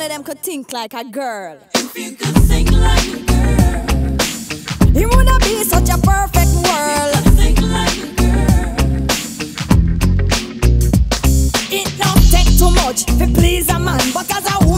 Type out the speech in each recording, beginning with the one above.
Only them could think like a girl. If you could think like a girl, it would not be such a perfect world. Think like a girl. It don't take too much to please a man, but as a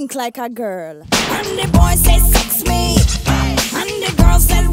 think like a girl. And the boy says sex me, and the girl says